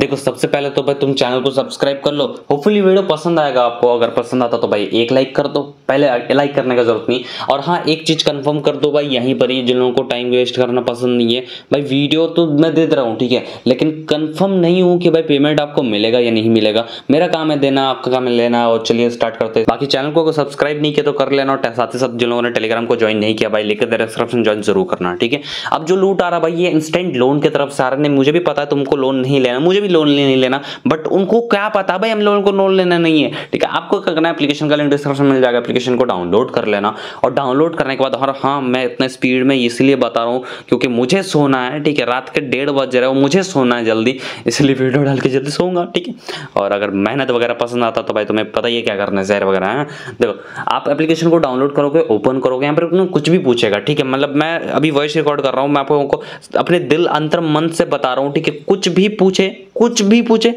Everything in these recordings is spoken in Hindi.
देखो, सबसे पहले तो भाई तुम चैनल को सब्सक्राइब कर लो। होपफुली वीडियो पसंद आएगा आपको। अगर पसंद आता तो भाई एक लाइक कर दो। पहले लाइक करने का ज़रूरत नहीं। और हाँ एक चीज़ कंफर्म कर दो भाई, यहीं पर ही जिन लोगों को टाइम वेस्ट करना पसंद नहीं है। भाई वीडियो तो मैं दे रहा हूँ, ठीक है? लेकिन कन्फर्म नहीं हूँ कि भाई पेमेंट आपको मिलेगा या नहीं मिलेगा। मेरा काम है देना, आपका काम है लेना और चलिए स्टार्ट करते हैं। बाकी चैनल को अगर सब्सक्राइब नहीं किया तो कर लेना। और साथ ही साथ जिन लोगों ने टेलीग्राम को ज्वाइन नहीं किया, भाई लेकर डिस्क्रिप्शन ज्वाइन ज़रूर करना, ठीक है? अब जो लूट आ रहा भाई, ये इंस्टेंट लोन की तरफ़ से आ रहा मुझे भी पता है तुमको लोन नहीं लेना। मुझे भी लोन नहीं लेना बट उनको क्या पता भाई हम लोगों को लोन लेना नहीं है। ठीक है, आपको क्या करना है एप्लीकेशन का लिंक डिस्क्रिप्शन मिल जाएगा एप्लीकेशन को डाउनलोड कर लेना। और डाउनलोड करने के बाद और हाँ मैं इतना स्पीड में इसलिए बता रहा हूँ, क्योंकि मुझे सोना है, ठीक है, रात के डेढ़ बज रहे हो मुझे सोना है जल्दी, इसलिए वीडियो डाल के जल्दी सोऊँगा, ठीक है। और अगर मेहनत वगैरह पसंद आता तो भाई तुम्हें पता ही है क्या करना है, जहर वगैरह, है। देखो, आप एप्लीकेशन को डाउनलोड करोगे ओपन करोगे, यहाँ पर कुछ भी पूछेगा, ठीक है। मतलब मैं अभी वॉइस रिकॉर्ड कर रहा हूँ, मैं आपको अपने दिल अंतर मन से बता रहा हूँ, ठीक है, कुछ भी पूछे कुछ भी पूछे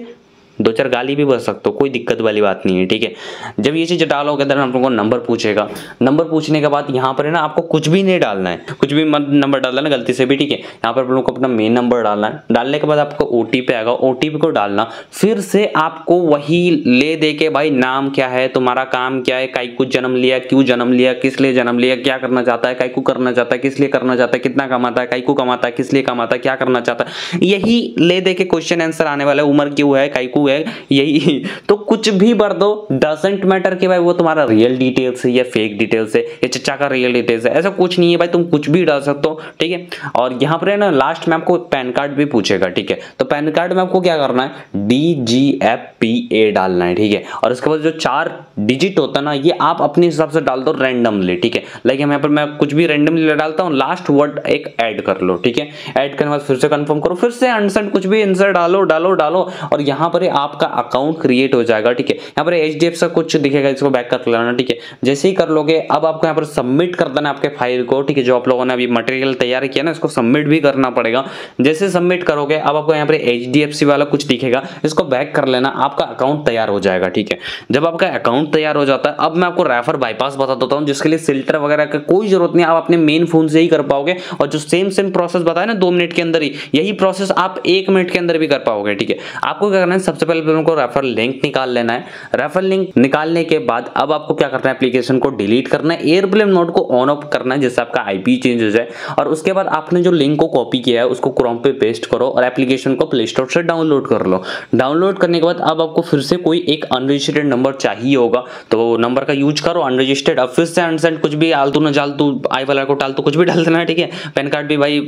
दो चार गाली भी बच सकते हो, कोई दिक्कत वाली बात नहीं है, ठीक है? जब ये चीज़ डालोगे तो आप लोगों को नंबर पूछेगा, नंबर पूछने के बाद यहाँ पर है ना, आपको कुछ भी नहीं डालना है, कुछ भी मत नंबर डालना है गलती से भी, ठीक है? यहाँ पर आप लोगों को अपना मेन नंबर डालना है, डालने के बाद आपको ओ आएगा ओ को डालना, फिर से आपको वही ले दे के, भाई, नाम क्या है, तुम्हारा काम क्या है कई कुछ जन्म लिया, क्यों जन्म लिया, किस लिए जन्म लिया, क्या करना चाहता है कई को करना चाहता है, किस लिए करना चाहता है, कितना कमाता है कई को कमाता है, किस लिए कमाता है, क्या करना चाहता है? यही ले दे के क्वेश्चन आंसर आने वाला है, उम्र क्यों है कई को है, यही तो कुछ भी भर दो डजेंट मैटर कि भाई वो तुम्हारा रियल डिटेल्स है या फेक डिटेल्स है, या चचा का रियल डिटेल्स है, ऐसा कुछ नहीं है भाई, तुम कुछ भी डाल सकते हो, ठीक है? और यहाँ पर है ना लास्ट में आपको पैन कार्ड भी पूछेगा, ठीक है? तो पैन कार्ड में आपको क्या करना है? D G F P A डालना है, ठीक है? और उसके बाद जो चार डिजिट होता है ना, ये आप अपने हिसाब से डाल दो रैंडमली ठीक है? लाइक यहाँ पर मैं कुछ भी रैंडमली डालता हूँ लास्ट वर्ड एक ऐड कर लो, ठीक है? ऐड करने के बाद फिर से कंफर्म करो, फिर से आंसर कुछ भी आंसर डालो डालो डालो, और यहाँ पर आपका अकाउंट क्रिएट हो जाएगा, ठीक है? यहाँ पर एच डी एफ़ का कुछ दिखेगा, इसको बैक कर लेना, ठीक है? जैसे ही कर लोगे, अब आपको यहाँ पर सबमिट कर देना आपके फ़ाइल को, ठीक है? जो आप लोगों ने अभी मटेरियल तैयार किया ना, इसको सबमिट भी करना पड़ेगा। जैसे सबमिट करोगे, अब आपको यहाँ पर एच वाला कुछ दिखेगा, इसको बैक कर लेना, आपका अकाउंट तैयार हो जाएगा, ठीक है? जब आपका अकाउंट तैयार हो जाता है, अब मैं आपको रेफर बाईपास बता देता हूँ, जिसके लिए फ़िल्टर वगैरह का कोई ज़रूरत नहीं आप अपने मेन फ़ोन से ही कर पाओगे, और जो सेम सेम प्रोसेस बताया ना, दो मिनट के अंदर ही, यही प्रोसेस आप एक मिनट के अंदर भी कर पाओगे, ठीक है? आपको क्या करना है, सबसे पहले उनको रेफर लिंक निकाल लेना है। रेफर लिंक निकालने के बाद अब आपको क्या करना है? एप्लीकेशन को डिलीट करना है। एयरप्लेन मोड को ऑन ऑफ़ करना है, जिससे आपका आईपी चेंज हो जाए। और उसके बाद आपने जो लिंक को कॉपी किया है, उसको क्रोम पे पेस्ट करो और एप्लीकेशन को प्ले स्टोर से डाउनलोड कर लो। डाउनलोड करने के बाद अब आपको फिर से कोई एक अनरजिस्टर्ड नंबर चाहिए होगा। तो नंबर का यूज़ करो अनरजिस्टर्ड अब फिर से अनसेंट कुछ भी आलतू न जालतू आई वाला को डाल तो कुछ भी डाल देना, ठीक है? पैन कार्ड भी भाई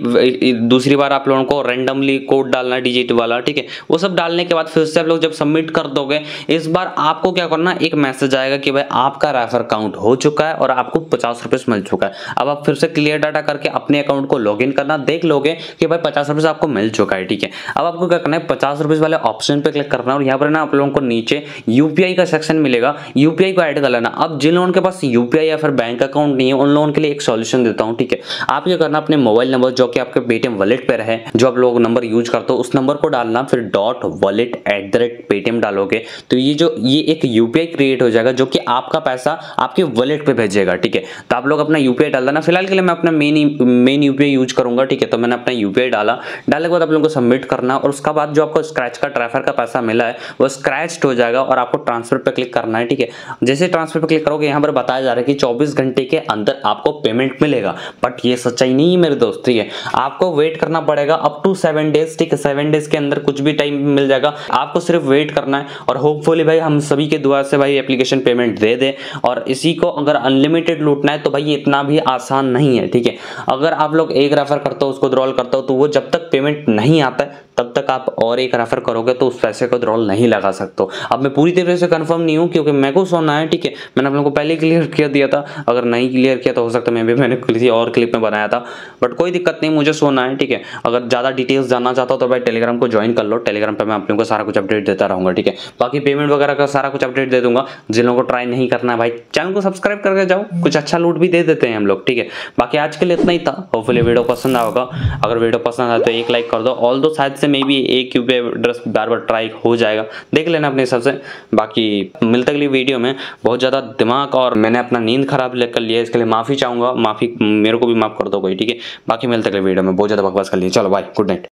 दूसरी बार आप लोगों को रेंडमली कोड डालना डिजिट वाला, ठीक है? वो सब डालने के बाद फिर से आप लोग जब सबमिट कर दोगे, इस बार आपको क्या करना, एक मैसेज आएगा कि भाई आपका रेफर अकाउंट हो चुका है और आपको पचास रुपए मिल चुका है। अब आप फिर से क्लियर डाटा करके अपने अकाउंट को लॉग करना, देख लोगे कि भाई पचास रुपए आपको मिल चुका है, ठीक है। अब आपको क्या करना है, पचास रुपए वाले ऑप्शन पे क्लिक करना और यहाँ पर ना आप लोगों को नीचे यूपीआई का सेक्शन मिलेगा। यूपीआई को ऐड कर लेना। अब जिन लोगों के पास यूपीआई या फिर बैंक अकाउंट नहीं है, उन लोगों के लिए एक सॉल्यूशन देता हूँ, ठीक है। आप क्या करना, अपने मोबाइल नंबर जो कि आपके पेटीएम वॉलेट पर है जो आप लोग नंबर यूज़ करते हो, उस नंबर को डालना, फिर dot wallet at the rate Paytm डालोगे तो ये जो, ये एक यूपीआई क्रिएट हो जाएगा, जो कि आपका पैसा आपके वॉलेट पे भेजेगा, ठीक है? तो आप लोग अपना यूपीआई डाल देना। फ़िलहाल के लिए मैं अपना मेन मेन यूपीआई यूज़ करूँगा, ठीक है? तो मैंने अपना यूपीआई डाला। डालने के बाद आप लोगों को सबमिट करना, और उसका बाद जो आपको स्क्रैच का ट्रैफर का पैसा मिला है, वो स्क्रैच हो जाएगा, और आपको ट्रांसफ़र पर क्लिक करना है, ठीक है? जैसे ट्रांसफ़र पर क्लिक करोगे, यहाँ पर बताया जा रहा है कि चौबीस घंटे के अंदर आपको पेमेंट मिलेगा। बट ये सच्चाई नहीं है, मेरे दोस्त, ठीक है? आपको वेट करना पड़ेगा अप टू सेवन डेज़ ठीक है? सेवन डेज़ के अंदर कुछ भी टाइम मिल जाएगा। आपको सिर्फ़ वेट करना है और होपफुली भाई हम सभी के दुआ से भाई एप्लीकेशन पेमेंट दे दे और इसी को अगर अनलिमिटेड लूटना है तो भाई इतना भी आसान नहीं है, ठीक है? अगर आप लोग एक रेफर करते हो, उसको ड्रॉल करते हो तो वो जब तक पेमेंट नहीं आता है तब तक आप और एक रेफर करोगे तो उस पैसे को ड्रॉल नहीं लगा सकते अब मैं पूरी तरह से कंफर्म नहीं हूँ क्योंकि मेरे को सोना है, ठीक है? मैंने आप लोगों को पहले क्लियर कर दिया था। अगर नहीं क्लियर किया तो हो सकता मैं भी मैंने किसी और क्लिप में बनाया था। बट कोई दिक्कत नहीं, मुझे सोना है, ठीक है? अगर ज़्यादा डिटेल्स जानना चाहता हो तो भाई टेलीग्राम को ज्वाइन कर लो। टेलीग्राम पर मैं आप लोगों को सारा कुछ अपडेट देता रहूँगा, ठीक है? बाकी पेमेंट वगैरह का सारा कुछ अपडेट दे दूँगा। जिन लोगों को ट्राई नहीं करना है भाई चैनल को सब्सक्राइब करके जाओ। कुछ अच्छा लूट भी दे देते हैं हम लोग, ठीक है? बाकी आज के लिए इतना ही था। होपफुली वीडियो पसंद आएगा अगर वीडियो पसंद आए तो एक लाइक कर दो। ऑल दो शायद से मे भी एक यू पे ड्रेस बार बार ट्राई हो जाएगा। देख लेना अपने हिसाब से। बाकी मिलते अगली वीडियो में। बहुत ज़्यादा दिमाग और मैंने अपना नींद खराब कर लिया इसके लिए माफ़ी चाहूँगा। माफ़ी मेरे को भी माफ़ कर दो कोई, ठीक है? बाकी मिलते अगले वीडियो में। बहुत ज़्यादा बकवास कर लिया चलो बाय गुड नाइट